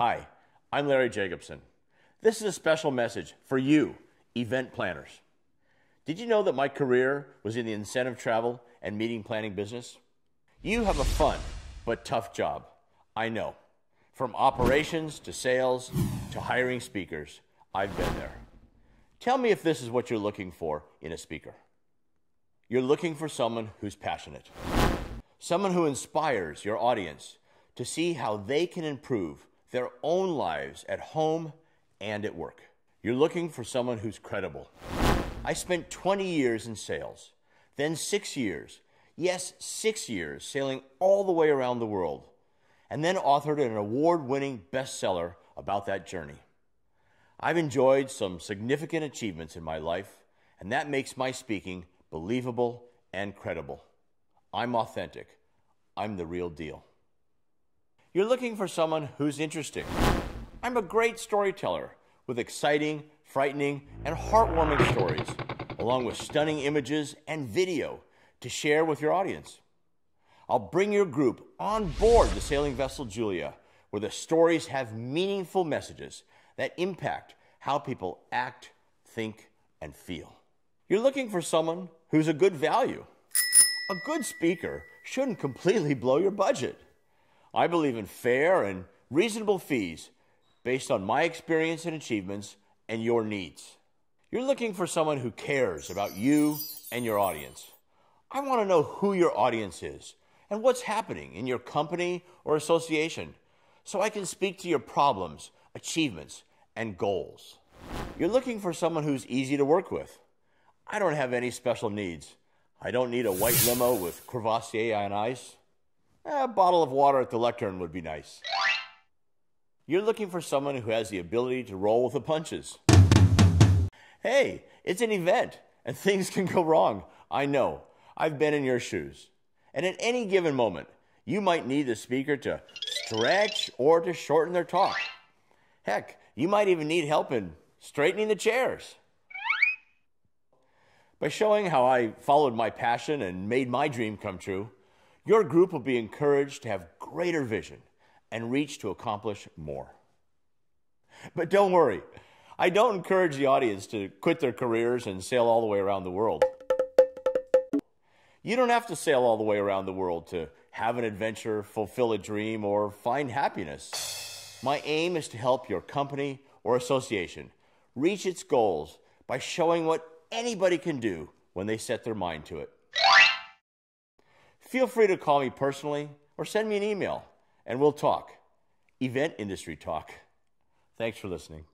Hi, I'm Larry Jacobson. This is a special message for you, event planners. Did you know that my career was in the incentive travel and meeting planning business? You have a fun but tough job. I know. From operations to sales to hiring speakers, I've been there. Tell me if this is what you're looking for in a speaker. You're looking for someone who's passionate, someone who inspires your audience to see how they can improve their own lives at home and at work. You're looking for someone who's credible. I spent 20 years in sales, then six years, yes, six years, sailing all the way around the world, and then authored an award winning bestseller about that journey. I've enjoyed some significant achievements in my life, and that makes my speaking believable and credible. I'm authentic. I'm the real deal. You're looking for someone who's interesting. I'm a great storyteller with exciting, frightening, and heartwarming stories, along with stunning images and video to share with your audience. I'll bring your group on board the sailing vessel Julia, where the stories have meaningful messages that impact how people act, think, and feel. You're looking for someone who's a good value. A good speaker shouldn't completely blow your budget. I believe in fair and reasonable fees based on my experience and achievements and your needs. You're looking for someone who cares about you and your audience. I want to know who your audience is and what's happening in your company or association so I can speak to your problems, achievements, and goals. You're looking for someone who's easy to work with. I don't have any special needs. I don't need a white limo with Courvoisier on ice. A bottle of water at the lectern would be nice. You're looking for someone who has the ability to roll with the punches. Hey, it's an event and things can go wrong. I know. I've been in your shoes. And at any given moment, you might need the speaker to stretch or to shorten their talk. Heck, you might even need help in straightening the chairs. By showing how I followed my passion and made my dream come true, your group will be encouraged to have greater vision and reach to accomplish more. But don't worry, I don't encourage the audience to quit their careers and sail all the way around the world. You don't have to sail all the way around the world to have an adventure, fulfill a dream, or find happiness. My aim is to help your company or association reach its goals by showing what anybody can do when they set their mind to it. Feel free to call me personally or send me an email and we'll talk. Event industry talk. Thanks for listening.